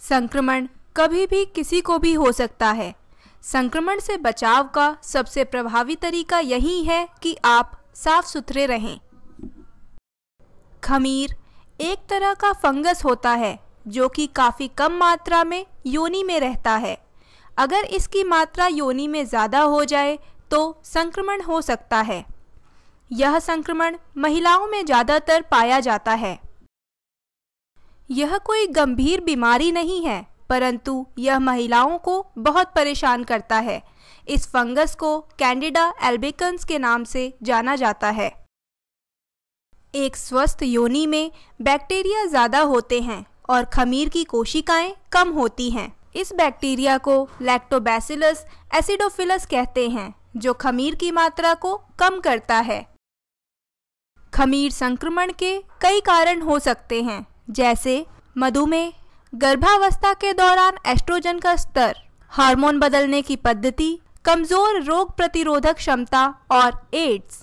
संक्रमण कभी भी किसी को भी हो सकता है। संक्रमण से बचाव का सबसे प्रभावी तरीका यही है कि आप साफ़ सुथरे रहें। खमीर एक तरह का फंगस होता है, जो कि काफ़ी कम मात्रा में योनि में रहता है। अगर इसकी मात्रा योनि में ज़्यादा हो जाए तो संक्रमण हो सकता है। यह संक्रमण महिलाओं में ज़्यादातर पाया जाता है। यह कोई गंभीर बीमारी नहीं है, परंतु यह महिलाओं को बहुत परेशान करता है। इस फंगस को कैंडिडा एल्बिकन्स के नाम से जाना जाता है। एक स्वस्थ योनि में बैक्टीरिया ज़्यादा होते हैं और खमीर की कोशिकाएँ कम होती हैं। इस बैक्टीरिया को लैक्टोबैसिलस एसिडोफिलस कहते हैं, जो खमीर की मात्रा को कम करता है। खमीर संक्रमण के कई कारण हो सकते हैं। जैसे मधुमेह गर्भावस्था के दौरान एस्ट्रोजन का स्तर, हार्मोन बदलने की पद्धति, कमज़ोर रोग प्रतिरोधक क्षमता और एड्स।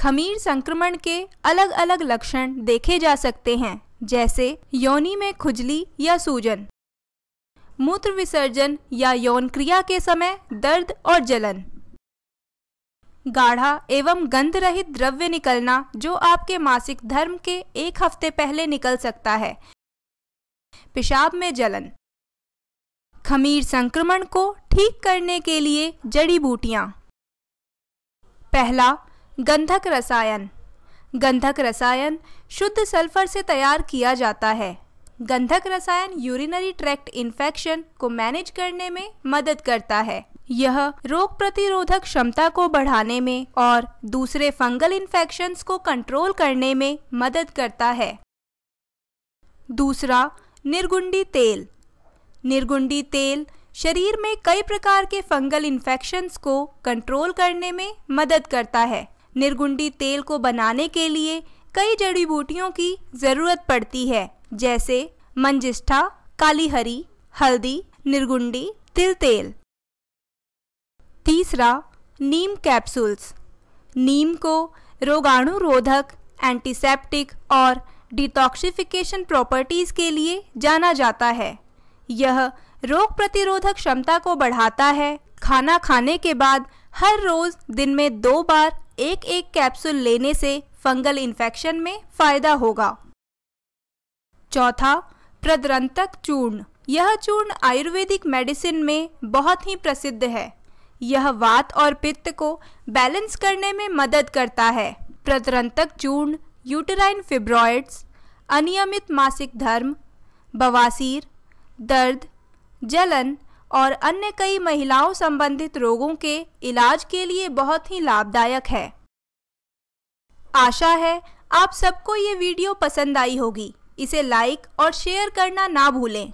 खमीर संक्रमण के अलग अलग लक्षण देखे जा सकते हैं, जैसे योनि में खुजली या सूजन, मूत्र विसर्जन या यौन क्रिया के समय दर्द और जलन। गाढ़ा एवं गंध रहित द्रव्य निकलना जो आपके मासिक धर्म के एक हफ़्ते पहले निकल सकता है। पेशाब में जलन। खमीर संक्रमण को ठीक करने के लिए जड़ी बूटियाँ। पहला, गंधक रसायन। गंधक रसायन शुद्ध सल्फ़र से तैयार किया जाता है। गंधक रसायन यूरिनरी ट्रैक्ट इन्फेक्शन को मैनेज करने में मदद करता है। यह रोग प्रतिरोधक क्षमता को बढ़ाने में और दूसरे फंगल इन्फेक्शन को कंट्रोल करने में मदद करता है। दूसरा, निर्गुंडी तेल। निर्गुंडी तेल शरीर में कई प्रकार के फंगल इन्फेक्शंस को कंट्रोल करने में मदद करता है। निर्गुंडी तेल को बनाने के लिए कई जड़ी बूटियों की ज़रूरत पड़ती है, जैसे मंजिष्ठा काली हरी हल्दी, निर्गुंडी, तिल तेल। तीसरा, नीम कैप्सूल्स नीम को रोगाणुरोधक एंटीसेप्टिक और डिटॉक्सिफिकेशन प्रॉपर्टीज़ के लिए जाना जाता है। यह रोग प्रतिरोधक क्षमता को बढ़ाता है। खाना खाने के बाद हर रोज दिन में दो बार एक एक कैप्सूल लेने से फंगल इन्फेक्शन में फ़ायदा होगा। चौथा, प्रद्रंतक चूर्ण. यह चूर्ण आयुर्वेदिक मेडिसिन में बहुत ही प्रसिद्ध है। यह वात और पित्त को बैलेंस करने में मदद करता है। प्रतरंतक चूर्ण, यूटेराइन फिब्रॉइड्स, अनियमित मासिक धर्म, बवासीर, दर्द, जलन और अन्य कई महिलाओं संबंधित रोगों के इलाज के लिए बहुत ही लाभदायक है। आशा है आप सबको ये वीडियो पसंद आई होगी। इसे लाइक और शेयर करना ना भूलें।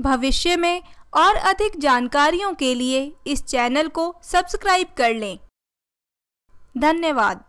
भविष्य में और अधिक जानकारियों के लिए इस चैनल को सब्सक्राइब कर लें। धन्यवाद।